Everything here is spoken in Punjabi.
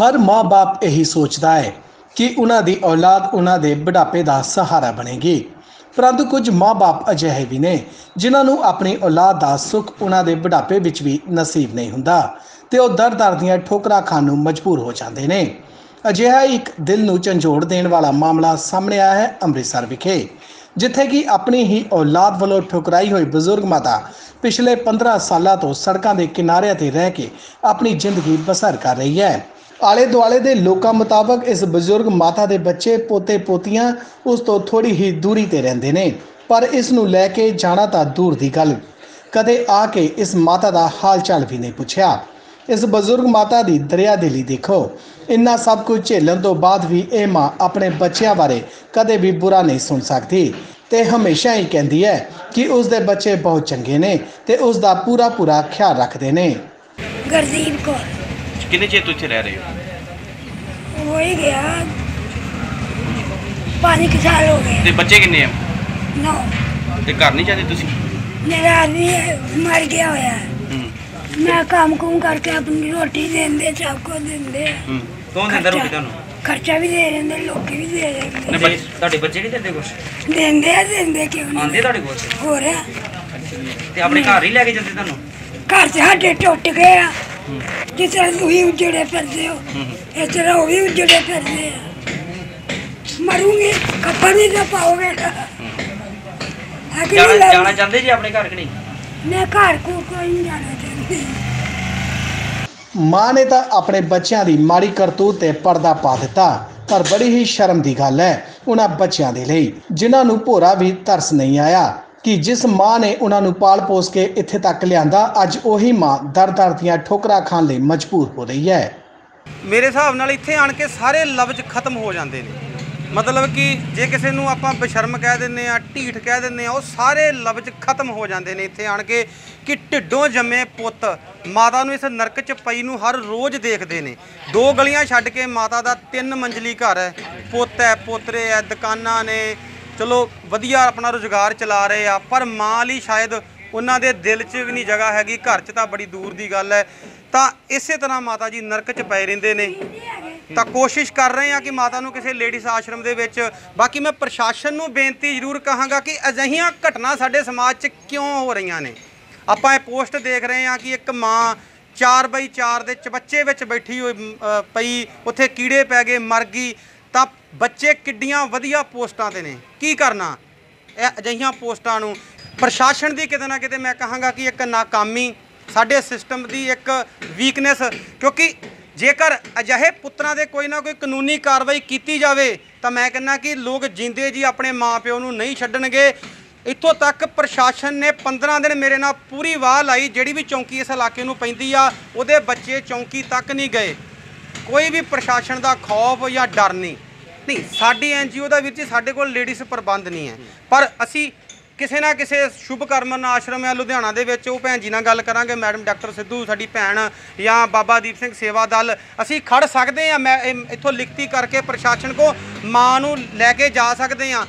ਹਰ ਮਾਂ-ਬਾਪ ਇਹੀ ਸੋਚਦਾ ਹੈ ਕਿ ਉਹਨਾਂ ਦੀ ਔਲਾਦ ਉਹਨਾਂ ਦੇ ਬੁਢਾਪੇ ਦਾ ਸਹਾਰਾ ਬਣੇਗੀ। ਪਰੰਤੂ ਕੁਝ ਮਾਂ-ਬਾਪ ਅਜਿਹੇ ਵੀ ਨੇ, ਜਿਨ੍ਹਾਂ ਨੂੰ ਆਪਣੀ ਔਲਾਦ ਦਾ ਸੁੱਖ ਉਹਨਾਂ ਦੇ ਬੁਢਾਪੇ ਵਿੱਚ ਵੀ ਨਸੀਬ ਨਹੀਂ ਹੁੰਦਾ ਤੇ ਉਹ ਦਰ-ਦਰ ਦੀਆਂ ਠੋਕਰਾਂ ਖਾਣ ਨੂੰ ਮਜਬੂਰ ਹੋ ਜਾਂਦੇ ਨੇ। ਅਜਿਹਾ ਇੱਕ ਦਿਲ ਨੂੰ ਝੰਜੋੜ ਦੇਣ ਵਾਲਾ ਮਾਮਲਾ ਸਾਹਮਣੇ ਆਇਆ ਹੈ ਅੰਮ੍ਰਿਤਸਰ ਵਿਖੇ, ਜਿੱਥੇ ਕਿ ਆਪਣੀ ਹੀ ਔਲਾਦ ਵੱਲੋਂ ਠੁਕਰਾਈ ਹੋਈ ਬਜ਼ੁਰਗ ਮਾਤਾ ਪਿਛਲੇ 15 ਸਾਲਾਂ ਤੋਂ ਸੜਕਾਂ ਦੇ ਕਿਨਾਰਿਆਂ ਤੇ ਰਹਿ ਕੇ ਆਪਣੀ ਜ਼ਿੰਦਗੀ ਬਸਰ ਕਰ ਰਹੀ ਹੈ। ਆਲੇ ਦੁਆਲੇ ਦੇ ਲੋਕਾਂ ਮੁਤਾਬਕ ਇਸ ਬਜ਼ੁਰਗ ਮਾਤਾ ਦੇ ਬੱਚੇ ਪੋਤੇ ਪੋਤੀਆਂ ਉਸ ਤੋਂ ਥੋੜੀ ਹੀ ਦੂਰੀ ਤੇ ਰਹਿੰਦੇ ਨੇ, ਪਰ ਇਸ ਨੂੰ ਲੈ ਕੇ ਜਾਣਾ ਤਾਂ ਦੂਰ ਦੀ ਗੱਲ। ਕਦੇ ਆ ਕੇ ਇਸ ਮਾਤਾ ਦਾ ਹਾਲ ਚਾਲ ਵੀ ਨਹੀਂ ਪੁੱਛਿਆ। ਇਸ ਬਜ਼ੁਰਗ ਮਾਤਾ ਦੀ ਦਰਿਆ ਦਿਲੀ ਦੇਖੋ। ਇੰਨਾ ਸਭ ਕੁਝ ਝੇਲਣ ਤੋਂ ਬਾਅਦ ਵੀ ਇਹ ਮਾਂ ਆਪਣੇ ਬੱਚਿਆਂ ਬਾਰੇ ਕਦੇ ਵੀ ਬੁਰਾ ਨਹੀਂ ਸੁਣ ਸਕਦੀ ਤੇ ਹਮੇਸ਼ਾ ਹੀ ਕਹਿੰਦੀ ਹੈ ਕਿ ਉਸ ਦੇ ਬੱਚੇ ਬਹੁਤ ਚੰਗੇ ਨੇ ਤੇ ਉਸ ਦਾ ਪੂਰਾ ਪੂਰਾ ਖਿਆਲ ਰੱਖਦੇ ਨੇ। ਗੁਰਦੀਪ ਕੌਰ। ਕਿੰਨੇ ਚਿਰ ਤੋਂ ਇੱਥੇ ਰਹਿ ਰਹੇ ਹੋ? ਹੋ ਹੀ ਗਿਆ। ਪੰਜ ਕੁ ਸਾਲ ਹੋ ਗਏ। ਤੇ ਬੱਚੇ ਕਿੰਨੇ ਆ? ਨੌ। ਤੇ ਘਰ ਨਹੀਂ ਜਾਂਦੇ ਤੁਸੀਂ? ਮੇਰਾ ਆਦਮੀ ਮਰ ਗਿਆ ਹੋਇਆ। ਹੈ। ਹੂੰ ਮੈਂ ਕੰਮ ਕੁਮ ਕਰਕੇ ਆਪਣੀ ਰੋਟੀ ਦਿੰਦੇ ਸਭ ਕੁਝ ਦਿੰਦੇ। ਹੂੰ। ਕੌਣ ਦਿੰਦਾ ਰੋਟੀ ਤੁਹਾਨੂੰ? ਖਰਚਾ ਵੀ ਦੇ ਦਿੰਦੇ ਲੋਕੀ ਵੀ ਦੇ ਦਿੰਦੇ। ਨੇ ਬੱਚੇ ਤੁਹਾਡੇ ਬੱਚੇ ਨਹੀਂ ਦਿੰਦੇ ਕੁਛ? ਦਿੰਦੇ ਆ ਦਿੰਦੇ ਕਿਉਂ ਆਂਦੇ ਨਹੀਂ ਤੁਹਾਡੇ ਕੋਲ? ਹੋ ਰਿਹਾ ਤੇ ਆਪਣੇ ਘਰ ਹੀ ਲੈ ਕੇ ਜਾਂਦੇ ਤੁਹਾਨੂੰ? ਘਰ ਤੇ ਸਾਡੇ ਟੁੱਟ ਗਏ ਆ। ਜਿਸ ਤਰ੍ਹਾਂ ਤੁਸੀਂ ਉਜੜੇ ਫਿਰਦੇ ਹੋ ਇਸ ਤਰ੍ਹਾਂ ਉਹ ਵੀ ਉਜੜੇ ਫਿਰਦੇ ਆ। ਮਰੂੰਗੀ ਕੱਪੜ ਨਹੀਂ ਤਾਂ ਪਾਓਗੇ। ਹੈ ਕਿ ਜਾਣਾ ਨਹੀਂ ਲੈ- ਜਾਣਾ ਚਾਹੁੰਦੇ ਜੀ ਆਪਣੇ ਘਰ ਕਿ ਨਹੀਂ? ਮੈਂ ਘਰ ਕੋ ਕੋਈ ਨਹੀਂ ਜਾਣਾ ਚਾਹੁੰਦੀ। ਮਾਂ ਨੇ ਤਾਂ ਆਪਣੇ ਬੱਚਿਆਂ ਦੀ ਮਾੜੀ ਕਰਤੂਤ ਤੇ ਪਰਦਾ ਪਾ ਦਿੱਤਾ ਪਰ ਬੜੀ ਹੀ ਸ਼ਰਮ ਦੀ ਗੱਲ ਹੈ ਉਹਨਾਂ ਬੱਚਿਆਂ ਦੇ ਲਈ ਜਿਨ੍ਹਾਂ ਨੂੰ ਭੋਰਾ ਵੀ ਤਰਸ ਨਹੀਂ ਆਇਆ। ਕਿ ਜਿਸ ਮਾਂ ਨੇ ਉਹਨਾਂ ਨੂੰ ਪਾਲ ਪੋਸ ਕੇ ਇੱਥੇ ਤੱਕ ਲਿਆਂਦਾ, ਅੱਜ ਉਹੀ ਮਾਂ ਦਰ-ਦਰ ਦੀਆਂ ਠੋਕਰਾਂ ਖਾਣ ਲਈ ਮਜਬੂਰ ਹੋ ਰਹੀ ਹੈ। ਮੇਰੇ ਹਿਸਾਬ ਨਾਲ ਇੱਥੇ ਆਣ ਕੇ ਸਾਰੇ ਲਫ਼ਜ਼ ਖਤਮ ਹੋ ਜਾਂਦੇ ਨੇ। ਮਤਲਬ ਕਿ ਜੇ ਕਿਸੇ ਨੂੰ ਆਪਾਂ ਬਸ਼ਰਮ ਕਹਿ ਦਿੰਨੇ ਆ ਢੀਠ ਕਹਿ ਦਿੰਨੇ ਆ ਉਹ ਸਾਰੇ ਲਫ਼ਜ਼ ਖਤਮ ਹੋ ਜਾਂਦੇ ਨੇ ਇੱਥੇ ਆਣ ਕੇ ਕਿ ਢਿੱਡੋਂ ਜੰਮੇ ਪੁੱਤ ਮਾਤਾ ਨੂੰ ਇਸ ਨਰਕ ਚ ਪਈ ਨੂੰ ਹਰ ਰੋਜ਼ ਦੇਖਦੇ ਨੇ। ਦੋ ਗਲੀਆਂ ਛੱਡ ਕੇ ਮਾਤਾ ਦਾ ਤਿੰਨ ਮੰਜ਼ਲੀ ਘਰ ਹੈ। ਪੁੱਤ ਹੈ, ਪੋਤਰੇ ਹੈ, ਦੁਕਾਨਾਂ ਨੇ ਚਲੋ, ਵਧੀਆ ਆਪਣਾ ਰੋਜ਼ਗਾਰ ਚਲਾ ਰਹੇ ਆ, ਪਰ ਮਾਂ ਲਈ ਸ਼ਾਇਦ ਉਹਨਾਂ ਦੇ ਦਿਲ 'ਚ ਵੀ ਨਹੀਂ ਜਗ੍ਹਾ ਹੈਗੀ, ਘਰ 'ਚ ਤਾਂ ਬੜੀ ਦੂਰ ਦੀ ਗੱਲ ਹੈ। ਤਾਂ ਇਸੇ ਤਰ੍ਹਾਂ ਮਾਤਾ ਜੀ ਨਰਕ 'ਚ ਪਏ ਰਹਿੰਦੇ ਨੇ। ਤਾਂ ਕੋਸ਼ਿਸ਼ ਕਰ ਰਹੇ ਆ ਕਿ ਮਾਤਾ ਨੂੰ ਕਿਸੇ ਲੇਡੀਜ਼ ਆਸ਼ਰਮ ਦੇ ਵਿੱਚ, ਬਾਕੀ ਮੈਂ ਪ੍ਰਸ਼ਾਸਨ ਨੂੰ ਬੇਨਤੀ ਜ਼ਰੂਰ ਕਹਾਂਗਾ ਕਿ ਅਜਿਹੀਆਂ ਘਟਨਾ ਸਾਡੇ ਸਮਾਜ 'ਚ ਕਿਉਂ ਹੋ ਰਹੀਆਂ ਨੇ? ਆਪਾਂ ਇਹ ਪੋਸਟ ਦੇਖ ਰਹੇ ਆ ਕਿ ਇੱਕ ਮਾਂ 4 ਬਾਈ 4 ਦੇ ਚਬੱਚੇ ਵਿੱਚ ਬੈਠੀ ਹੋਈ ਪਈ, ਉੱਥੇ ਕੀੜੇ ਪੈ ਗਏ, ਮਰ ਗਈ। ਤਾਂ ਬੱਚੇ ਕਿੱਡੀਆਂ ਵਧੀਆ ਪੋਸਟਾਂ ਤੇ ਨੇ। ਕੀ ਕਰਨਾ? ਇਹ ਅਜਿਹੀਆਂ ਪੋਸਟਾਂ ਨੂੰ ਪ੍ਰਸ਼ਾਸਨ ਦੀ ਕਿਤੇ ਨਾ ਕਿਤੇ ਮੈਂ ਕਹਾਂਗਾ ਕਿ ਇੱਕ ਨਾਕਾਮੀ ਸਾਡੇ ਸਿਸਟਮ ਦੀ ਇੱਕ ਵੀਕਨੈਸ ਕਿਉਂਕਿ ਜੇਕਰ ਅਜਿਹੇ ਪੁੱਤਰਾਂ ਦੇ ਕੋਈ ਨਾ ਕੋਈ ਕਾਨੂੰਨੀ ਕਾਰਵਾਈ ਕੀਤੀ ਜਾਵੇ, ਤਾਂ ਮੈਂ ਕਹਿੰਦਾ ਕਿ ਲੋਕ ਜਿੰਦੇ ਜੀ ਆਪਣੇ ਮਾਪਿਓ ਨੂੰ ਨਹੀਂ ਛੱਡਣਗੇ। ਇੱਥੋਂ ਤੱਕ ਪ੍ਰਸ਼ਾਸਨ ਨੇ 15 ਦਿਨ ਮੇਰੇ ਨਾਲ ਪੂਰੀ ਵਾਹ ਲਾਈ, ਜਿਹੜੀ ਵੀ ਚੌਂਕੀ ਇਸ ਇਲਾਕੇ ਨੂੰ ਪੈਂਦੀ ਆ, ਉਹਦੇ ਬੱਚੇ ਚੌਂਕੀ ਤੱਕ ਨਹੀਂ ਗਏ। ਕੋਈ ਵੀ ਪ੍ਰਸ਼ਾਸਨ ਦਾ ਖੌਫ ਜਾਂ ਡਰ ਨਹੀਂ। ਨਹੀਂ, ਸਾਡੀ ਐਨਜੀਓ ਦਾ ਵੀਰ ਜੀ ਸਾਡੇ ਕੋਲ ਲੇਡੀਜ਼ ਪ੍ਰਬੰਧ ਨਹੀਂ ਹੈ। ਪਰ ਅਸੀਂ ਕਿਸੇ ਨਾ ਕਿਸੇ ਸ਼ੁਭ ਕਰਮਨ ਆਸ਼ਰਮ ਹੈ, ਲੁਧਿਆਣਾ ਦੇ ਵਿੱਚ, ਉਹ ਭੈਣ ਜੀ ਨਾਲ ਗੱਲ ਕਰਾਂਗੇ। ਮੈਡਮ ਡਾਕਟਰ ਸਿੱਧੂ, ਸਾਡੀ ਭੈਣ ਜਾਂ ਬਾਬਾ ਦੀਪ ਸਿੰਘ ਸੇਵਾ ਦਲ, ਅਸੀਂ ਖੜ ਸਕਦੇ ਆ ਮੈਂ ਇੱਥੋਂ ਲਿਖਤੀ ਕਰਕੇ ਪ੍ਰਸ਼ਾਸਨ ਕੋ ਮਾਂ ਨੂੰ ਲੈ ਕੇ ਜਾ ਸਕਦੇ ਆ